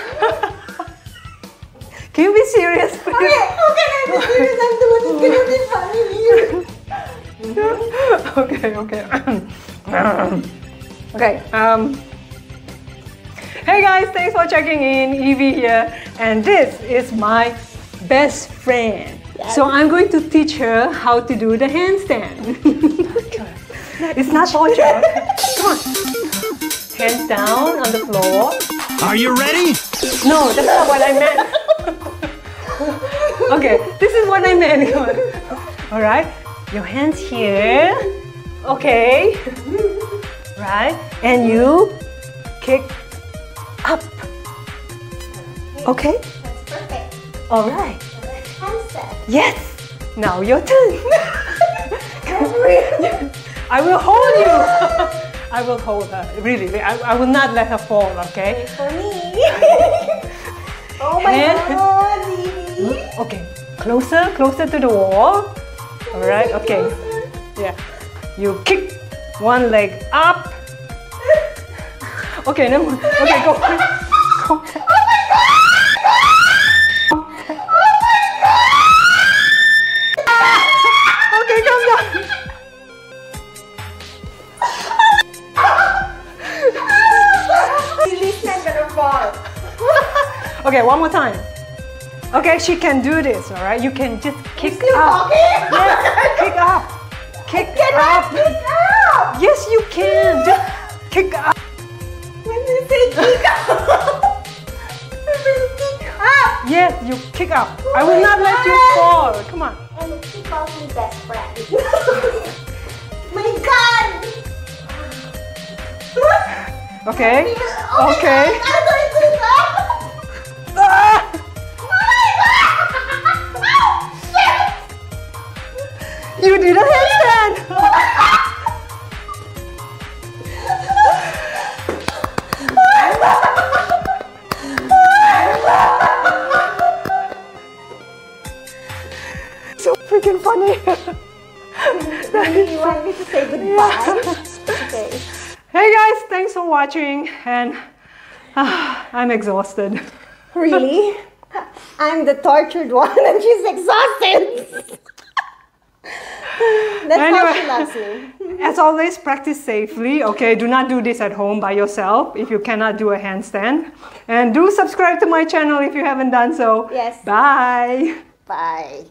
Can you be serious, please? Okay, how can I be serious? I'm the one who's gonna be funny here. okay, okay. okay. Um. Hey guys, thanks for checking in. Evie here, and this is my best friend. So I'm going to teach her how to do the handstand. it's not torture. Come on. Hands down on the floor. Are you ready? No, that's not what I meant. okay, this is what I meant. Come on. All right, your hands here. Okay. Right, and you kick up. Okay. That's perfect. All right. Handstand. Yes. Now your turn. That's really I will hold you. I will hold her. Really, I, I will not let her fall. Okay. for me. oh my Hand. god, Evie. Hmm? Okay. Closer, closer to the wall. All right. Okay. Yeah. You kick one leg up. Okay, no. Okay, go. go. Okay, one more time. Okay, she can do this, all right? You can just kick Still up. talking? Yes, kick up. Kick up. pick up. Yes, you can. Just kick up. When you say kick up, kick up. Yes, you kick up. Oh I will not let you fall. Come on. And she calls me best friend. my god. Okay. Oh Okay. You did a handstand. so freaking funny. you want me to say goodbye? Okay. hey guys, thanks for watching, and ah, I'm exhausted. Really? I'm the tortured one and she's exhausted. That's how Anyway. she loves me. As always, practice safely. Okay, do not do this at home by yourself if you cannot do a handstand. And do subscribe to my channel if you haven't done so. Yes. Bye. Bye.